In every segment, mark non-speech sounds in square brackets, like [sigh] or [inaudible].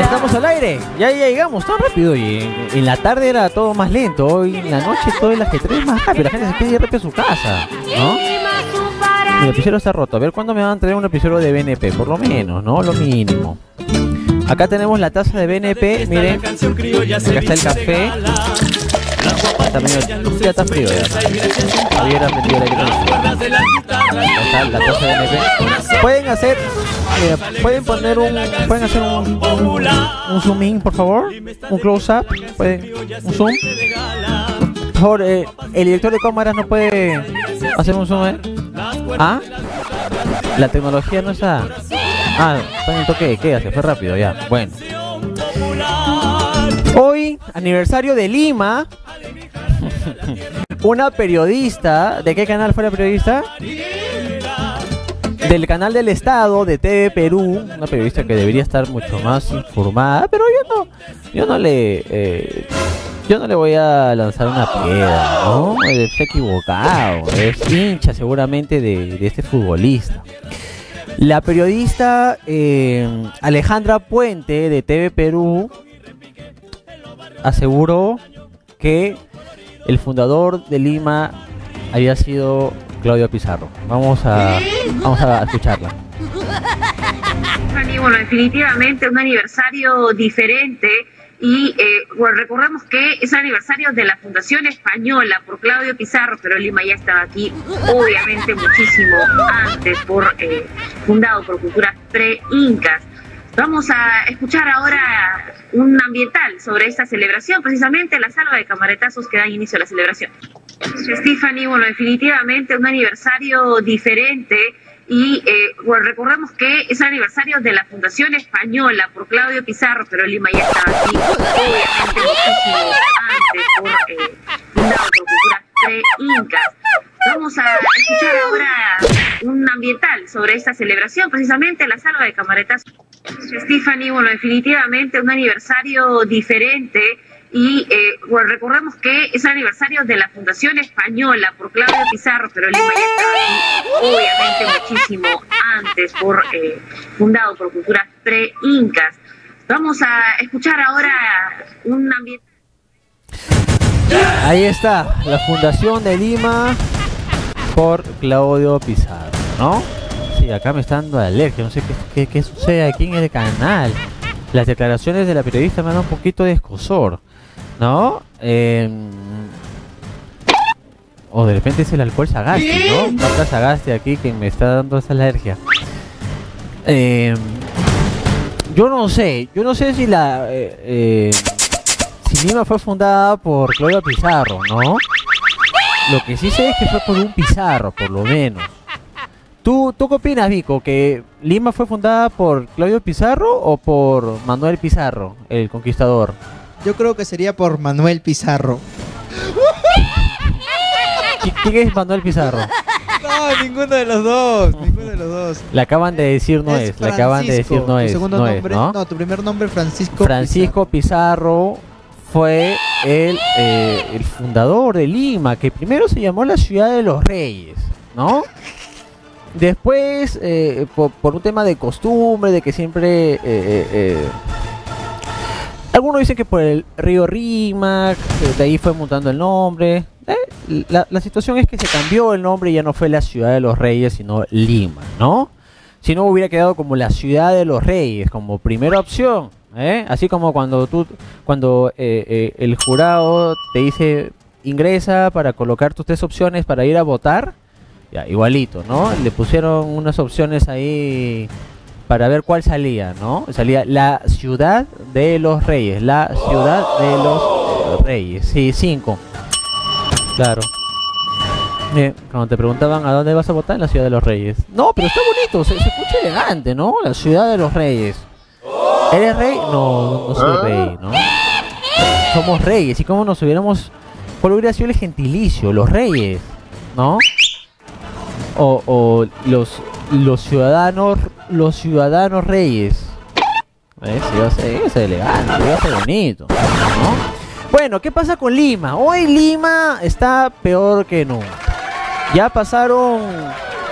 estamos al aire, ya, ya llegamos, tan rápido. Y en, la tarde era todo más lento, hoy en la noche todo el ajedrez es más rápido. La gente se ir rápido a su casa, ¿no? Mi lapicero está roto. A ver cuándo me van a traer un lapicero de BNP, por lo menos, ¿no? Lo mínimo. Acá tenemos la taza de BNP, miren. Acá está el café. Está medio, ya está frío ya. Javier ha está la taza de BNP. Pueden hacer, mira, pueden poner un, pueden hacer un, un, un zoom in, por favor, un close up, pueden, un zoom. Por favor, eh, el director de cámaras no puede hacer un zoom. eh? ¿Ah? La tecnología no está. Ah, está en el toque queda, se fue rápido ya. Bueno. Hoy, aniversario de Lima. Una periodista. ¿De qué canal fue la periodista? Del canal del Estado, de TV Perú. Una periodista que debería estar mucho más informada. Pero yo no. Yo no le. eh, yo no le voy a lanzar una piedra, ¿no? Está equivocado. Es hincha seguramente de, de este futbolista. La periodista eh, Alejandra Puente de TV Perú aseguró que el fundador de Lima había sido Claudio Pizarro. Vamos a, vamos a escucharla. Bueno, definitivamente un aniversario diferente y eh, bueno, recordemos que es el aniversario de la Fundación Española por Claudio Pizarro, pero Lima ya estaba aquí obviamente muchísimo antes, por eh, fundado por culturas pre-incas. Vamos a escuchar ahora un ambiental sobre esta celebración, precisamente la salva de camaretazos que da inicio a la celebración. Stephanie, bueno, definitivamente un aniversario diferente y eh, bueno, recordemos que es el aniversario de la Fundación Española por Claudio Pizarro, pero Lima ya estaba aquí obviamente antes, por, eh, por pre-incas. Vamos a escuchar ahora un ambiental sobre esta celebración, precisamente la salva de camaretazos. Stephanie, bueno, definitivamente un aniversario diferente y eh, bueno, recordemos que es el aniversario de la Fundación Española por Claudio Pizarro, pero Lima ya estaba obviamente muchísimo antes, por eh, fundado por culturas pre-incas. Vamos a escuchar ahora un ambiente. Ahí está, la Fundación de Lima por Claudio Pizarro, ¿no? Sí, acá me está dando alergia, no sé qué, qué, qué sucede aquí en el canal. Las declaraciones de la periodista me dan un poquito de escosor, ¿no? Eh, o de repente es el alcohol Sagasti, ¿no? Marca Sagasti aquí que me está dando esa alergia. Eh, yo no sé, yo no sé si la... eh, eh, si Lima fue fundada por Claudio Pizarro, ¿no? Lo que sí sé es que fue por un Pizarro, por lo menos. ¿Tú, ¿Tú qué opinas, Vico? ¿Que Lima fue fundada por Claudio Pizarro o por Manuel Pizarro, el conquistador? Yo creo que sería por Manuel Pizarro. ¿Qui- ¿Quién es Manuel Pizarro? No, ninguno de los dos. Ninguno de los dos. Le acaban de decir no es, le acaban de decir no Tu es, segundo no es, nombre, ¿no? tu primer nombre Francisco. Francisco Pizarro fue el, eh, el fundador de Lima, que primero se llamó la ciudad de los reyes, ¿no? Después, eh, por, un tema de costumbre, de que siempre... eh, eh, eh, algunos dicen que por el río Rímac, de ahí fue mutando el nombre. La, la situación es que se cambió el nombre y ya no fue la ciudad de los reyes, sino Lima, ¿no? Si no hubiera quedado como la ciudad de los reyes, como primera opción, ¿eh? Así como cuando tú, cuando eh, eh, el jurado te dice ingresa para colocar tus tres opciones para ir a votar, ya, igualito, ¿no? Le pusieron unas opciones ahí para ver cuál salía, ¿no? Salía la ciudad de los reyes, la ciudad de los reyes, sí, cinco. Claro. Cuando te preguntaban a dónde vas a votar, en la ciudad de los reyes. No, pero está bonito, se, se escucha elegante, ¿no? La ciudad de los reyes. ¿Eres rey? No, no soy rey, ¿no? Somos reyes, y cómo nos hubiéramos... ¿Cuál hubiera sido el gentilicio? Los reyes, ¿no? O, o los, los ciudadanos los ciudadanos reyes. ¿Ves? Iba a ser, iba a ser elegante, iba a ser bonito, ¿no? Bueno, ¿qué pasa con Lima? Hoy Lima está peor que nunca. Ya pasaron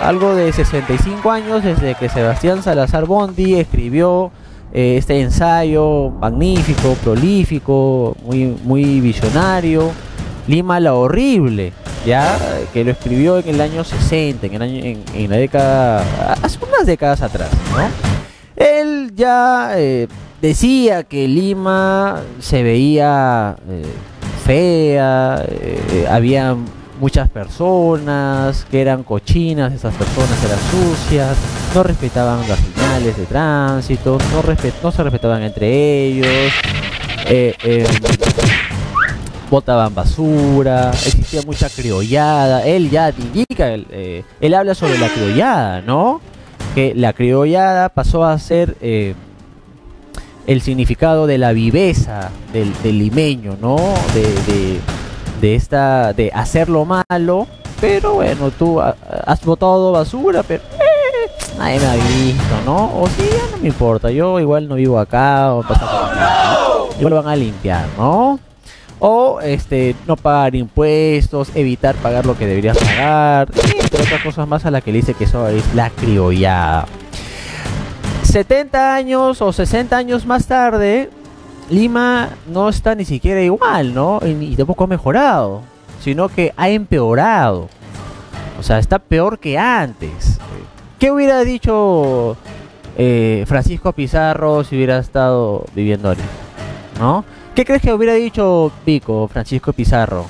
algo de 65 años desde que Sebastián Salazar Bondi escribió eh, este ensayo magnífico, prolífico, muy, muy visionario, Lima la horrible, ya que lo escribió en el año 60, en, el año, en, la década, hace unas décadas atrás, ¿no? Él ya eh, decía que Lima se veía eh, fea, había muchas personas que eran cochinas, esas personas eran sucias, no respetaban las señales de tránsito, no, no se respetaban entre ellos, eh, eh, botaban basura, existía mucha criollada, él ya indica, él, eh, él habla sobre la criollada, ¿no? Que la criollada pasó a ser eh, el significado de la viveza del, del limeño, ¿no? De, de, de esta, de hacer lo malo, pero bueno, tú ha- has botado basura, pero eh, nadie me ha visto, ¿no? O sí, ya no me importa, yo igual no vivo acá, o pasa por igual van a limpiar, ¿no? O este, no pagar impuestos, evitar pagar lo que deberías pagar, entre otras cosas más a la que le dice que eso es la criollada. 70 años o 60 años más tarde, Lima no está ni siquiera igual, ¿no? Y, tampoco ha mejorado, sino que ha empeorado. O sea, está peor que antes. ¿Qué hubiera dicho eh, Francisco Pizarro si hubiera estado viviendo ahí? ¿No? ¿Qué crees que hubiera dicho Pico, Francisco Pizarro?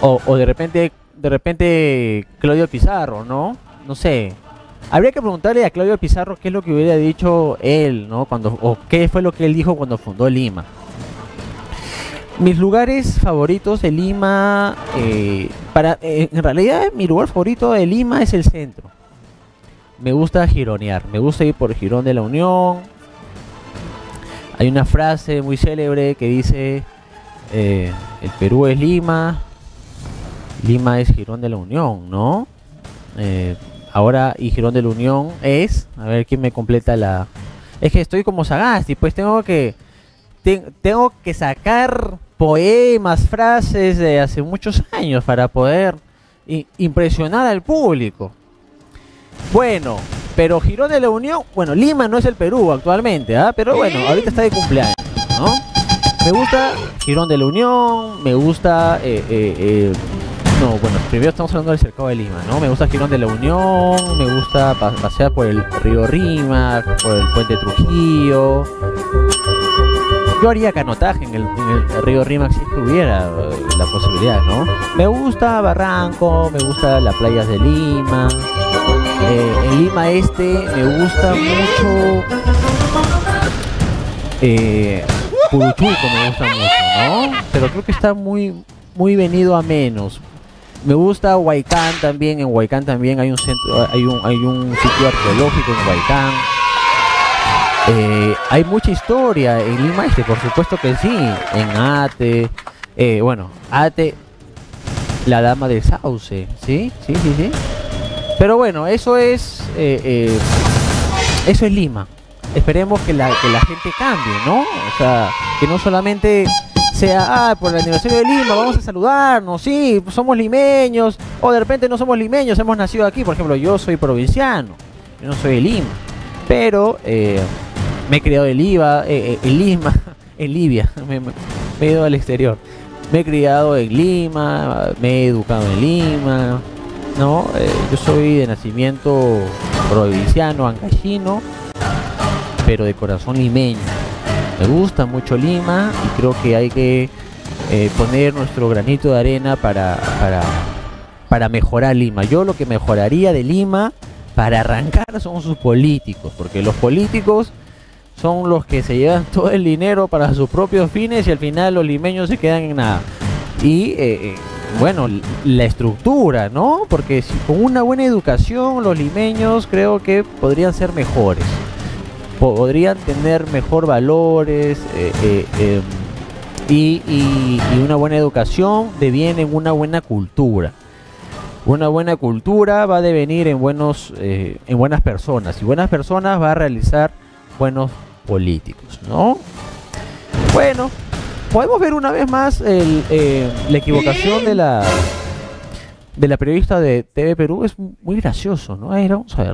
O, o de repente, de repente Claudio Pizarro, ¿no? No sé. Habría que preguntarle a Claudio Pizarro qué es lo que hubiera dicho él, ¿no? Cuando, o qué fue lo que él dijo cuando fundó Lima. Mis lugares favoritos de Lima, eh, para, eh, en realidad mi lugar favorito de Lima es el centro. Me gusta gironear, me gusta ir por Girón de la Unión. Hay una frase muy célebre que dice, eh, el Perú es Lima, Lima es Girón de la Unión, ¿no? Ahora y Girón de la Unión es, a ver quién me completa la... Es que estoy como Sagasti, pues tengo que ten- tengo que sacar poemas, frases de hace muchos años para poder impresionar al público. Bueno, pero Girón de la Unión, bueno, Lima no es el Perú actualmente, ¿ah? Pero bueno, ahorita está de cumpleaños, ¿no? Me gusta Girón de la Unión, me gusta eh, eh, eh, no, bueno, primero estamos hablando del cercado de Lima, ¿no? Me gusta Girón de la Unión, me gusta pa- pasear por el río Rímac, por el puente Trujillo. Yo haría canotaje en el, río Rímac si hubiera eh, la posibilidad, ¿no? Me gusta Barranco, me gusta las playas de Lima. Eh, en Lima Este me gusta mucho eh, Puruchuco me gusta mucho, ¿no? Pero creo que está muy, muy venido a menos. Me gusta Huaycán también, en Huaycán también hay un centro, hay un, hay un sitio arqueológico en Huaycán. Eh, hay mucha historia en Lima Este, por supuesto que sí. En Ate, eh, bueno, Ate, la dama del sauce, ¿sí? Sí, sí, sí. Pero bueno, eso es, eh, eh, eso es Lima. Esperemos que la, que la gente cambie, ¿no? O sea, que no solamente sea, ah, por el aniversario de Lima, vamos a saludarnos, sí, somos limeños, o de repente no somos limeños, hemos nacido aquí, por ejemplo, yo soy provinciano, yo no soy de Lima, pero eh, me he criado en, Liva, eh, eh, en Lima, [laughs] en Libia, [laughs] me, he ido al exterior, me he criado en Lima, me he educado en Lima, ¿no? Eh, yo soy de nacimiento provinciano, ancashino, pero de corazón limeño. Me gusta mucho Lima y creo que hay que eh, poner nuestro granito de arena para, para, para mejorar Lima. Yo lo que mejoraría de Lima para arrancar son sus políticos, porque los políticos son los que se llevan todo el dinero para sus propios fines y al final los limeños se quedan en nada. Y eh, eh, bueno, la estructura, ¿no? Porque si con una buena educación los limeños creo que podrían ser mejores podrían tener mejor valores eh, eh, eh, y, una buena educación deviene en una buena cultura. Una buena cultura va a devenir en buenos eh, en buenas personas y buenas personas va a realizar buenos políticos, ¿no? Bueno, podemos ver una vez más la equivocación de la de la periodista de TV Perú es muy gracioso, ¿no? A ver, vamos a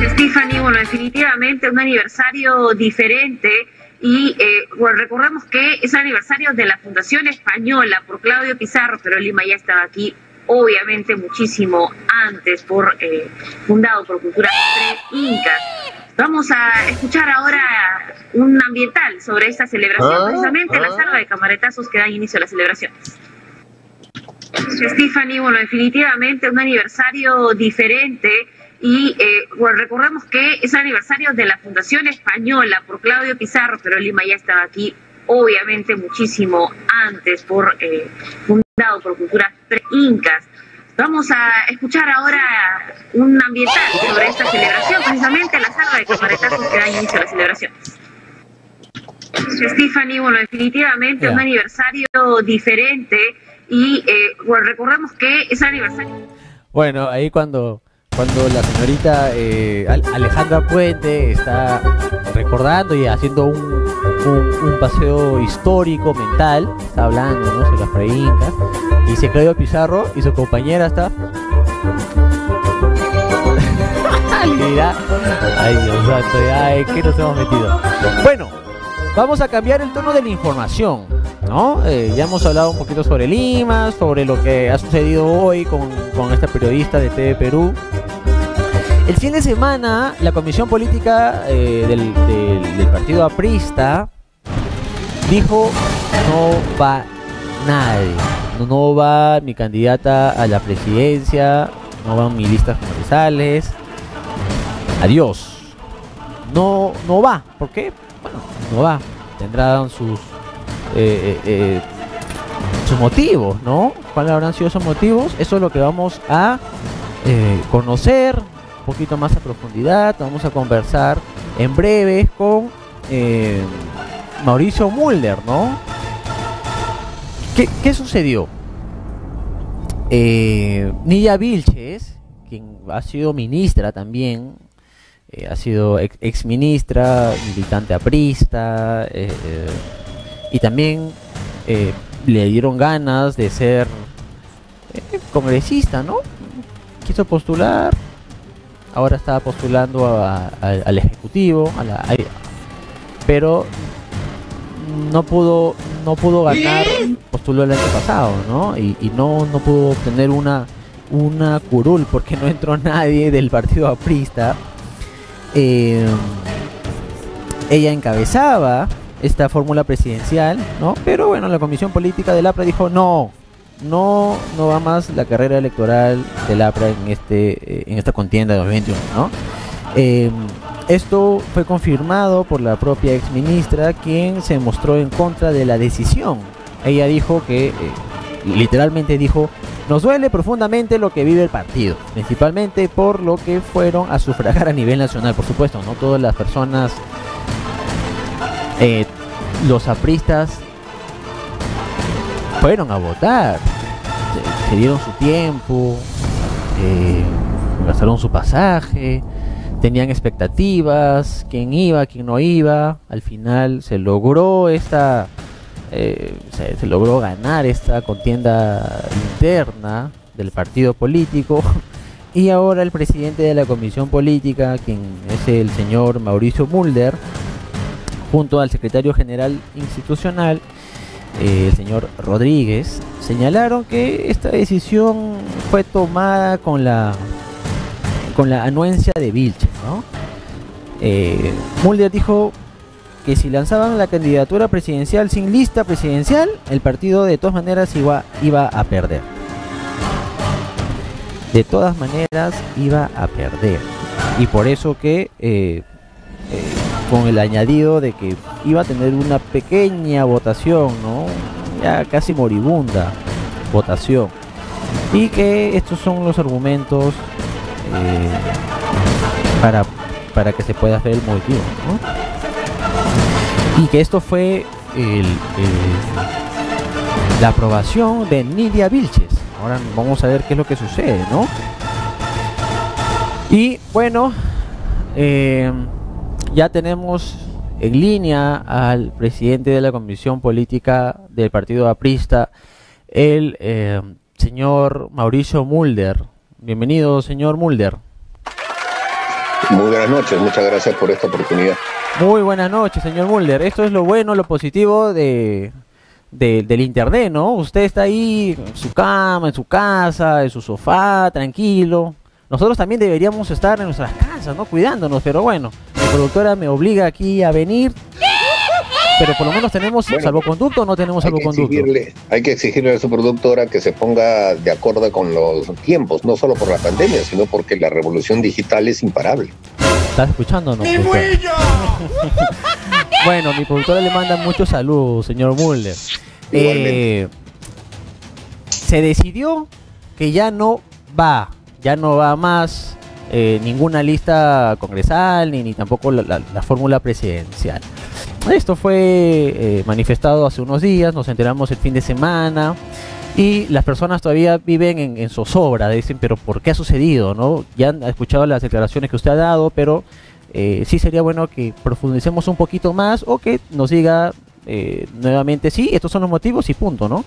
ver. Stephanie, bueno, definitivamente un aniversario diferente y eh, bueno, recordemos que es el aniversario de la Fundación Española por Claudio Pizarro, pero Lima ya estaba aquí obviamente muchísimo antes por eh, fundado por cultura pre-incas. Vamos a escuchar ahora un ambiental sobre esta celebración, precisamente la sala de camaretazos que da inicio a las celebraciones. Stephanie, bueno, definitivamente un aniversario diferente y eh, bueno, recordemos que es el aniversario de la Fundación Española por Claudio Pizarro, pero Lima ya estaba aquí obviamente muchísimo antes por eh, fundado por culturas pre-incas. Vamos a escuchar ahora un ambiental sobre esta celebración, precisamente la sala de camaretazos que da inicio a las celebraciones. Stephanie, bueno, definitivamente Ya. un aniversario diferente y eh, bueno, recordemos que es el aniversario Bueno, ahí cuando, cuando la señorita eh, Al- Alejandra Puente está recordando y haciendo un, un- un paseo histórico mental, está hablando ¿no? sobre las preincas, y se Claudio Pizarro y su compañera está... [laughs] Dirá, Ay, Dios santo, ya, ¿en qué nos hemos metido? Bueno, vamos a cambiar el tono de la información, ¿no? Eh, ya hemos hablado un poquito sobre Lima, sobre lo que ha sucedido hoy con, con esta periodista de TV Perú. El fin de semana, la Comisión Política eh, del, Partido Aprista dijo no va nadie, no, no va mi candidata a la presidencia, no van mis listas comerciales, adiós. No, no va, ¿por qué? Bueno, no va, tendrán sus eh, eh, eh, sus motivos, ¿no? ¿Cuáles habrán sido esos motivos? Eso es lo que vamos a conocer poquito más a profundidad. Vamos a conversar en breve con eh, Mauricio Mulder, ¿no? ¿Qué, sucedió? Eh, Vilches, quien ha sido ministra también, eh, ha sido ex, ex ministra, militante aprista, eh, y también le dieron ganas de ser congresista, ¿no? Quiso postular, ahora está postulando a- a- al Ejecutivo, a la, pero no pudo no pudo ganar, postuló el año pasado, ¿no? Y, y no, no pudo obtener una, una curul porque no entró nadie del partido aprista. Eh, ella encabezaba esta fórmula presidencial, ¿no? Pero bueno, la Comisión Política del APRA dijo no, no, no va más la carrera electoral del APRA en este, eh, en esta contienda de 2021, ¿no? Eh, esto fue confirmado por la propia ex ministra, quien se mostró en contra de la decisión. Ella dijo que, eh, literalmente dijo, nos duele profundamente lo que vive el partido, principalmente por lo que fueron a sufragar a nivel nacional, por supuesto, no todas las personas, los apristas fueron a votar, se, dieron su tiempo, eh, gastaron su pasaje, tenían expectativas, quién iba, quién no iba, al final se logró esta, eh, se logró ganar esta contienda interna del partido político. [laughs] Y ahora el presidente de la comisión política, quien es el señor Mauricio Mulder, junto al secretario general institucional, eh, el señor Rodríguez, señalaron que esta decisión fue tomada con la con la anuencia de Vilches, ¿no? Eh, Mulder dijo que si lanzaban la candidatura presidencial sin lista presidencial, el partido de todas maneras iba, iba a perder. De todas maneras iba a perder. Y por eso que, eh, con el añadido de que iba a tener una pequeña votación, ¿no? Ya casi moribunda votación. Y que estos son los argumentos eh, para, para que se pueda hacer el motivo, ¿no? Y que esto fue el, la aprobación de Nidia Vilches. Ahora vamos a ver qué es lo que sucede, ¿no? Y bueno, eh, ya tenemos en línea al presidente de la Comisión Política del Partido Aprista, el eh, señor Mauricio Mulder. Bienvenido, señor Mulder. Muy buenas noches, muchas gracias por esta oportunidad. Muy buenas noches, señor Mulder. Esto es lo bueno, lo positivo de, de- del internet, ¿no? Usted está ahí en su cama, en su casa, en su sofá, tranquilo. Nosotros también deberíamos estar en nuestras casas, ¿no? Cuidándonos, pero bueno, productora me obliga aquí a venir. Pero por lo menos tenemos Bueno, salvoconducto o no tenemos Hay que, salvoconducto. exigirle, hay que exigirle a su productora que se ponga de acuerdo con los tiempos, no solo por la pandemia, sino porque la revolución digital es imparable. ¿Estás escuchando no? productora? [laughs] bueno, mi productora le manda muchos saludos, señor Mulder. Igualmente. Eh, se decidió que ya no va, ya no va más eh, ninguna lista congresal ni, ni tampoco la, la- la fórmula presidencial. Esto fue eh, manifestado hace unos días, nos enteramos el fin de semana y las personas todavía viven en, zozobra, dicen, pero ¿por qué ha sucedido? no Ya han escuchado las declaraciones que usted ha dado, pero eh, sí sería bueno que profundicemos un poquito más o que nos diga eh, nuevamente, sí, estos son los motivos y punto, ¿no?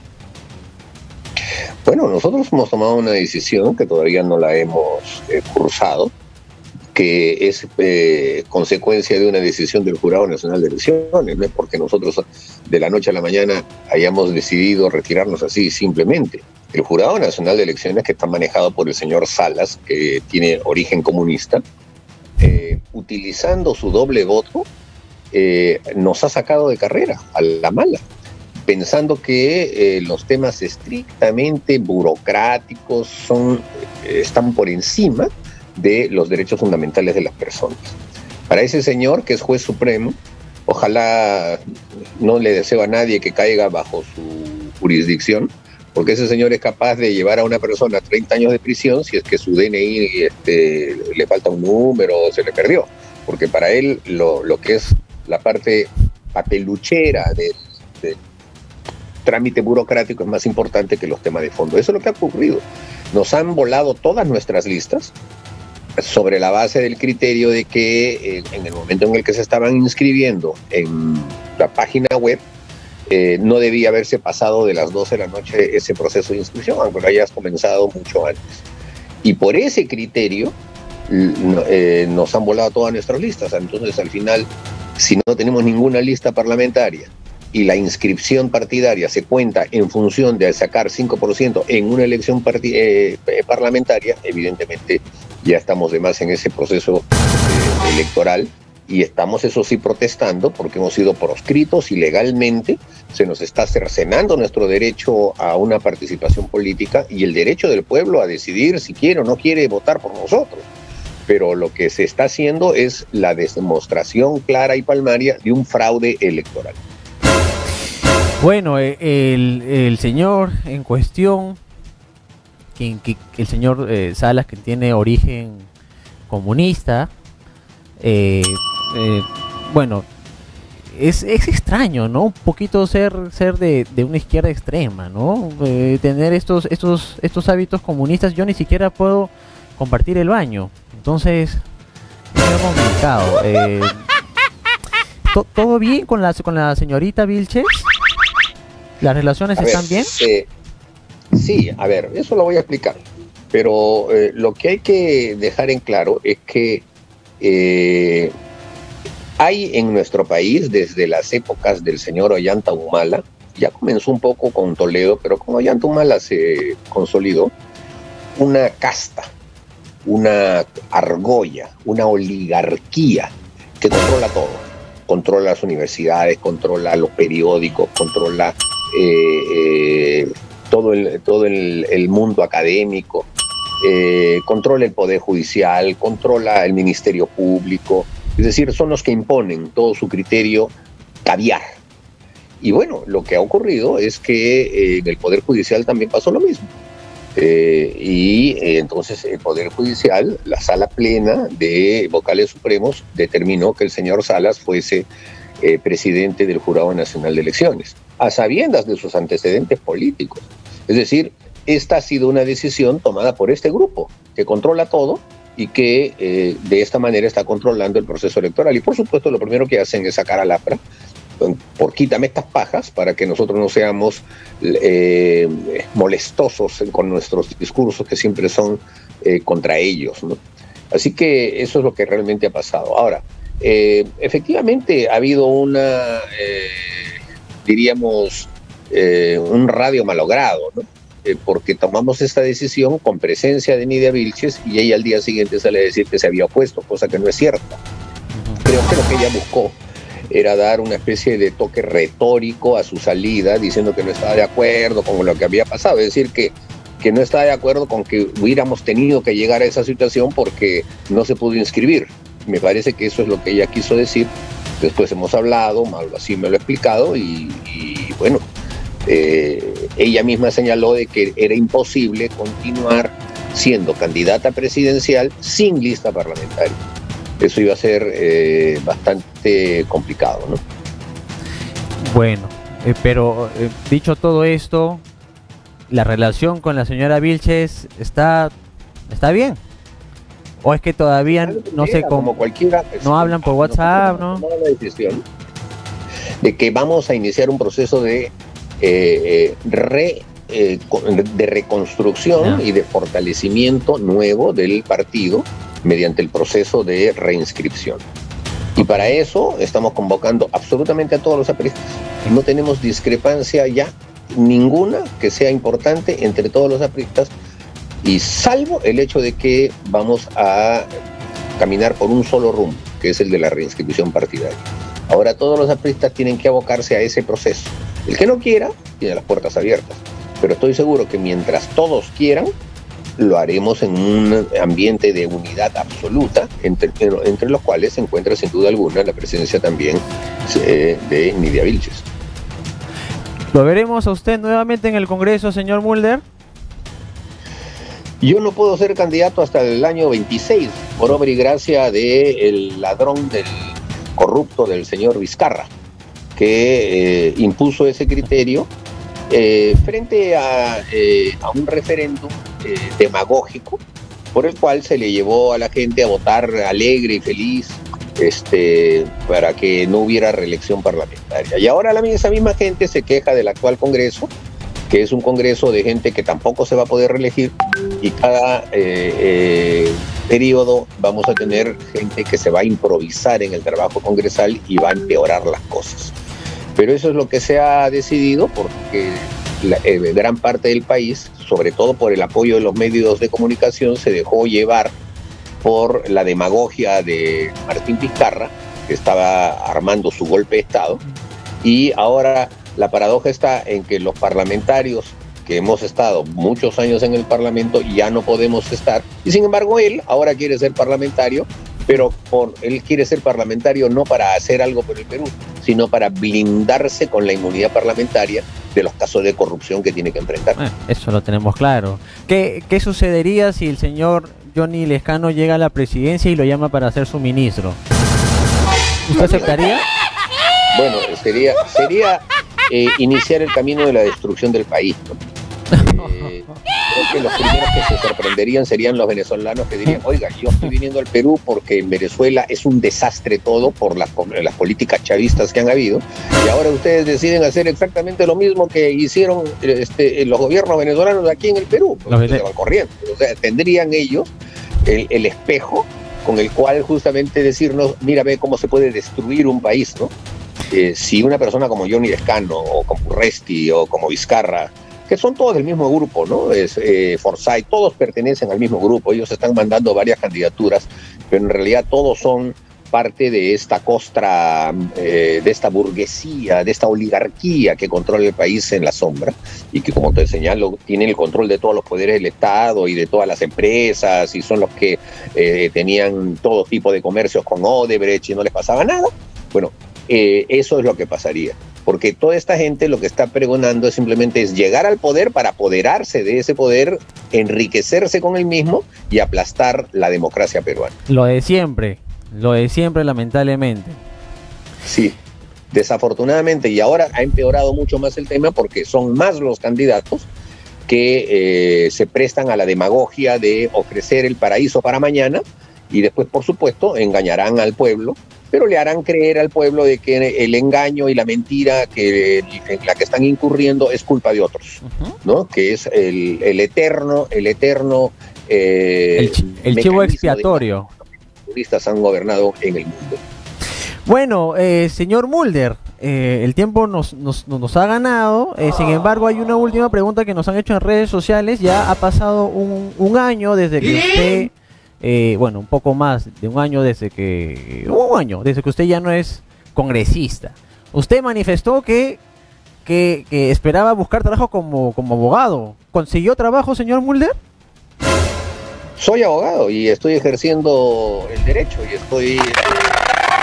Bueno, nosotros hemos tomado una decisión que todavía no la hemos eh, cursado, que es eh, consecuencia de una decisión del Jurado Nacional de Elecciones, no es porque nosotros de la noche a la mañana hayamos decidido retirarnos así simplemente. El Jurado Nacional de Elecciones, que está manejado por el señor Salas, que tiene origen comunista, eh, utilizando su doble voto, eh, nos ha sacado de carrera a la mala pensando que eh, los temas estrictamente burocráticos son, eh, están por encima de los derechos fundamentales de las personas. Para ese señor, que es juez supremo, ojalá no le deseo a nadie que caiga bajo su jurisdicción, porque ese señor es capaz de llevar a una persona a 30 años de prisión si es que su DNI este, le falta un número o se le perdió, porque para él lo, lo que es la parte papeluchera del, trámite burocrático es más importante que los temas de fondo. Eso es lo que ha ocurrido. Nos han volado todas nuestras listas sobre la base del criterio de que eh, en el momento en el que se estaban inscribiendo en la página web, eh, no debía haberse pasado de las 12 de la noche ese proceso de inscripción, aunque lo hayas comenzado mucho antes. Y por ese criterio no- eh, nos han volado todas nuestras listas. Entonces, al final, si no tenemos ninguna lista parlamentaria y la inscripción partidaria se cuenta en función de sacar 5% en una elección eh, eh, parlamentaria, evidentemente ya estamos de más en ese proceso eh, electoral y estamos, eso sí, protestando porque hemos sido proscritos ilegalmente, se nos está cercenando nuestro derecho a una participación política y el derecho del pueblo a decidir si quiere o no quiere votar por nosotros. Pero lo que se está haciendo es la demostración clara y palmaria de un fraude electoral. Bueno, eh, el, el señor en cuestión, quien, que- el señor eh, Salas, que tiene origen comunista, eh, eh, bueno, es, es extraño, ¿no? Un poquito ser, ser de, de una izquierda extrema, ¿no? Eh, tener estos, estos, estos hábitos comunistas, yo ni siquiera puedo compartir el baño. Entonces, es complicado. Eh, [laughs] ¿to- ¿Todo bien con la, con la señorita Vilches? ¿Las relaciones A ver, están bien? eh, sí, a ver, eso lo voy a explicar. Pero eh, lo que hay que dejar en claro es que eh, hay en nuestro país, desde las épocas del señor Ollanta Humala, ya comenzó un poco con Toledo, pero con Ollanta Humala se consolidó, una casta, una argolla, una oligarquía que controla todo. Controla las universidades, controla los periódicos, controla eh, eh, todo, el, todo el, mundo académico, eh, controla el Poder Judicial, controla el Ministerio Público, es decir, son los que imponen todo su criterio caviar. Y bueno, lo que ha ocurrido es que en el Poder Judicial también pasó lo mismo. Y entonces el Poder Judicial, la sala plena de vocales supremos, determinó que el señor Salas fuese presidente del Jurado Nacional de Elecciones, a sabiendas de sus antecedentes políticos. Es decir, esta ha sido una decisión tomada por este grupo, que controla todo y que eh, de esta manera está controlando el proceso electoral. Y por supuesto, lo primero que hacen es sacar a Lapra por quítame estas pajas para que nosotros no seamos eh, molestosos con nuestros discursos que siempre son eh, contra ellos. Así que eso es lo que realmente ha pasado. Ahora, eh, efectivamente ha habido una, diríamos, eh, un radio malogrado, ¿no? Eh, porque tomamos esta decisión con presencia de Nidia Vilches y ella al día siguiente sale a decir que se había opuesto, cosa que no es cierta. Creo que lo que ella buscó era dar una especie de toque retórico a su salida, diciendo que no estaba de acuerdo con lo que había pasado, es decir, que, que no estaba de acuerdo con que hubiéramos tenido que llegar a esa situación porque no se pudo inscribir. Me parece que eso es lo que ella quiso decir. Después hemos hablado, algo así me lo he explicado y, y bueno, eh, ella misma señaló de que era imposible continuar siendo candidata presidencial sin lista parlamentaria. Eso iba a ser eh, bastante complicado, ¿no? Bueno, eh, pero eh, dicho todo esto, la relación con la señora Vilches está, está bien. ¿O es que todavía no sé cómo? cualquiera no hablan por WhatsApp, ¿no? la decisión de que vamos a iniciar un proceso de eh, eh, re- eh, de reconstrucción Ya. y de fortalecimiento nuevo del partido mediante el proceso de reinscripción. Y para eso estamos convocando absolutamente a todos los apristas. No tenemos discrepancia ya ninguna que sea importante entre todos los apristas y salvo el hecho de que vamos a caminar por un solo rumbo, que es el de la reinscripción partidaria. Ahora todos los apristas tienen que abocarse a ese proceso. El que no quiera, tiene las puertas abiertas. Pero estoy seguro que mientras todos quieran, lo haremos en un ambiente de unidad absoluta, entre, los cuales se encuentra sin duda alguna la presencia también eh, de Nidia Vilches. ¿Lo veremos a usted nuevamente en el Congreso, señor Mulder? Yo no puedo ser candidato hasta el año 26, por obra y gracia del ladrón, del corrupto del señor Vizcarra, que eh, impuso ese criterio eh, frente a, eh, a un referéndum demagógico por el cual se le llevó a la gente a votar alegre y feliz este, para que no hubiera reelección parlamentaria. Y ahora la, esa misma gente se queja del actual Congreso, que es un Congreso de gente que tampoco se va a poder reelegir y cada eh, eh, periodo vamos a tener gente que se va a improvisar en el trabajo congresal y va a empeorar las cosas. Pero eso es lo que se ha decidido porque eh, gran parte del país, sobre todo por el apoyo de los medios de comunicación, se dejó llevar por la demagogia de Martín Vizcarra, que estaba armando su golpe de Estado, y ahora la paradoja está en que los parlamentarios que hemos estado muchos años en el Parlamento ya no podemos estar, y sin embargo él ahora quiere ser parlamentario, pero por, él quiere ser parlamentario no para hacer algo por el Perú, sino para blindarse con la inmunidad parlamentaria de los casos de corrupción que tiene que enfrentar. Eso lo tenemos claro. ¿Qué, ¿Qué sucedería si el señor Johnny Lescano llega a la presidencia y lo llama para ser su ministro? ¿Usted aceptaría? Bueno, sería, sería eh, iniciar el camino de la destrucción del país. ¿no? Eh, creo que los primeros que se sorprenderían serían los venezolanos que dirían, oiga, yo estoy viniendo al Perú porque en Venezuela es un desastre todo por las, las políticas chavistas que han habido, y ahora ustedes deciden hacer exactamente lo mismo que hicieron este, los gobiernos venezolanos aquí en el Perú. Se van corriendo. O sea, tendrían ellos el, el espejo con el cual justamente decirnos, mira, ve cómo se puede destruir un país, ¿no? Eh, si una persona como Johnny Lescano, o como Resti, o como Vizcarra, que son todos del mismo grupo, ¿no? Es eh, Forsyth, todos pertenecen al mismo grupo, ellos están mandando varias candidaturas, pero en realidad todos son parte de esta costra, eh, de esta burguesía, de esta oligarquía que controla el país en la sombra y que, como te señalo, tienen el control de todos los poderes del Estado y de todas las empresas y son los que eh, tenían todo tipo de comercios con Odebrecht y no les pasaba nada. Bueno, eh, eso es lo que pasaría. Porque toda esta gente lo que está pregonando es simplemente es llegar al poder para apoderarse de ese poder, enriquecerse con el mismo y aplastar la democracia peruana. Lo de siempre, lo de siempre lamentablemente. Sí, desafortunadamente, y ahora ha empeorado mucho más el tema porque son más los candidatos que eh, se prestan a la demagogia de ofrecer el paraíso para mañana y después, por supuesto, engañarán al pueblo pero le harán creer al pueblo de que el engaño y la mentira que en la que están incurriendo es culpa de otros. ¿no? Que es el, el eterno, el eterno eh, El, el chivo de expiatorio. cómo los turistas han gobernado en el mundo. Bueno, eh, señor Mulder, eh, el tiempo nos, nos, nos ha ganado. eh, sin embargo, hay una última pregunta que nos han hecho en redes sociales. Ya ha pasado un, un año desde que usted, eh, bueno, un poco más de un año desde que, un año desde que usted ya no es congresista. Usted manifestó que, que, que esperaba buscar trabajo como, como abogado. ¿Consiguió trabajo, señor Mulder? Soy abogado y estoy ejerciendo el derecho y estoy eh,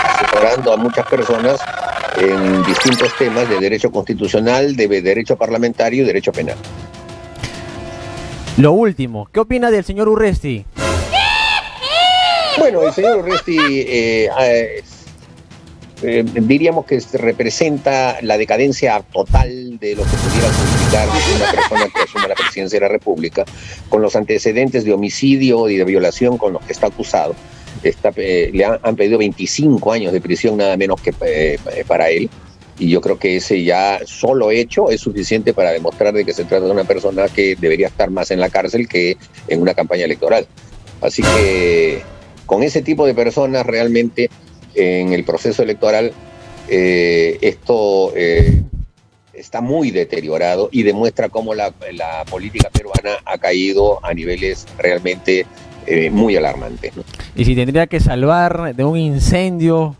asesorando a muchas personas en distintos temas de derecho constitucional, de derecho parlamentario y derecho penal. Lo último, ¿qué opina del señor Urresti? Bueno, el señor Urresti eh, eh, eh, diríamos que se representa la decadencia total de lo que pudiera significar una persona que asuma la presidencia de la República, con los antecedentes de homicidio y de violación con los que está acusado. Le han, han pedido 25 años de prisión nada menos que para él. Y yo creo que ese ya solo hecho es suficiente para demostrar de que se trata de una persona que debería estar más en la cárcel que en una campaña electoral. Así que con ese tipo de personas realmente en el proceso electoral eh, esto eh, está muy deteriorado y demuestra cómo la, la, política peruana ha caído a niveles realmente eh, muy alarmantes. ¿no? Y si tendría que salvar de un incendio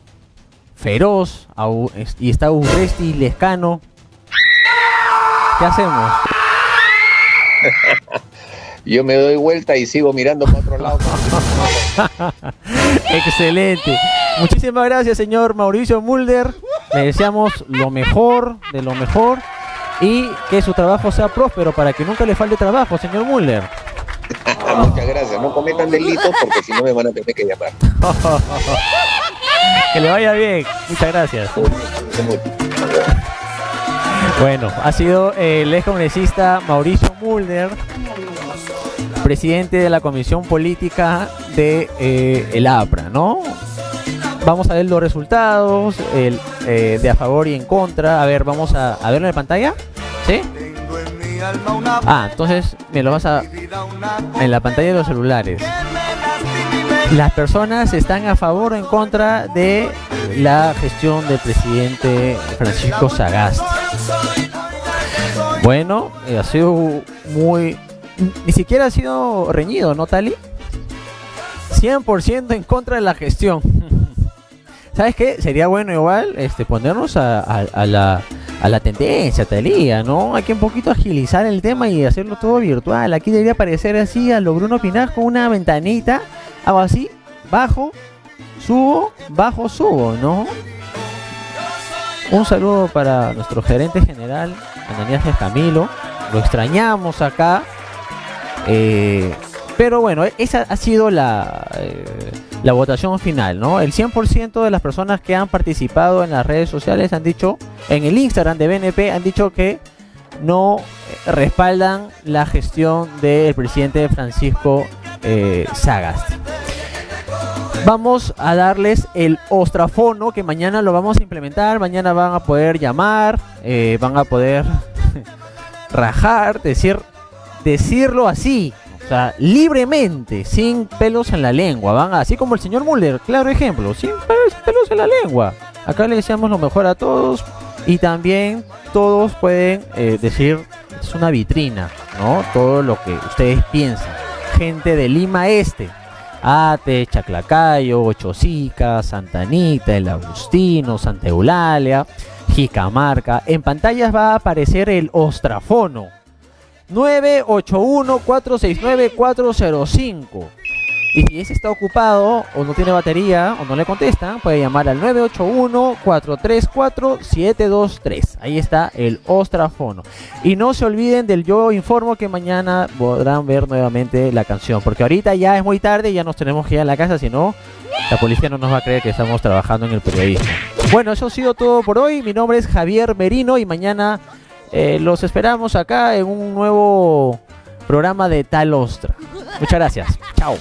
feroz a, y está Urresti Lescano, ¿qué hacemos? [laughs] Yo me doy vuelta y sigo mirando para otro lado. [laughs] Excelente. Muchísimas gracias, señor Mauricio Mulder. Le deseamos lo mejor de lo mejor y que su trabajo sea próspero para que nunca le falte trabajo, señor Mulder. [laughs] Muchas gracias. No cometan delitos porque si no me van a tener que llamar. [laughs] que le vaya bien. Muchas gracias. Bueno, ha sido el ex congresista Mauricio Mulder, presidente de la Comisión Política de eh, el APRA, ¿no? Vamos a ver los resultados el, eh, de a favor y en contra. A ver, vamos a, a verlo en pantalla. ¿Sí? Ah, entonces me lo vas a en la pantalla de los celulares. Las personas están a favor o en contra de la gestión del presidente Francisco Sagasti. Bueno, eh, ha sido muy ni siquiera ha sido reñido, ¿no, Tali? 100% en contra de la gestión. [laughs] ¿Sabes qué? Sería bueno igual este ponernos a, la a la tendencia, Talía, ¿no? Hay que un poquito agilizar el tema y hacerlo todo virtual. Aquí debería aparecer así a lo Bruno Pinar con una ventanita, hago así, bajo, subo, bajo, subo, ¿no? Un saludo para nuestro gerente general, Ananías Camilo. Lo extrañamos acá. Eh, pero bueno, esa ha sido la, eh, la votación final, ¿no? El 100% de las personas que han participado en las redes sociales han dicho, en el Instagram de BNP, han dicho que no respaldan la gestión del presidente Francisco eh. Vamos a darles el ostrafono que mañana lo vamos a implementar. Mañana van a poder llamar, eh, van a poder [laughs] rajar, decir, decirlo así, o sea, libremente, sin pelos en la lengua. Van así como el señor Muller, claro ejemplo, sin pelos en la lengua. Acá le deseamos lo mejor a todos y también todos pueden eh, decir, es una vitrina, ¿no? Todo lo que ustedes piensan. Gente de Lima Este, Ate, Chaclacayo, Chosica, Santa Anita, El Agustino, Santa Eulalia, Jicamarca. En pantallas va a aparecer el ostrafono. 981-469-405. Y si ese está ocupado o no tiene batería o no le contestan, puede llamar al 981-434-723. Ahí está el ostrafono. Y no se olviden del yo informo que mañana podrán ver nuevamente la canción. Porque ahorita ya es muy tarde y ya nos tenemos que ir a la casa, si no, la policía no nos va a creer que estamos trabajando en el periodismo. Bueno, eso ha sido todo por hoy. Mi nombre es Javier Merino y mañana eh, los esperamos acá en un nuevo programa de Tal Ostra. Muchas gracias. Chao.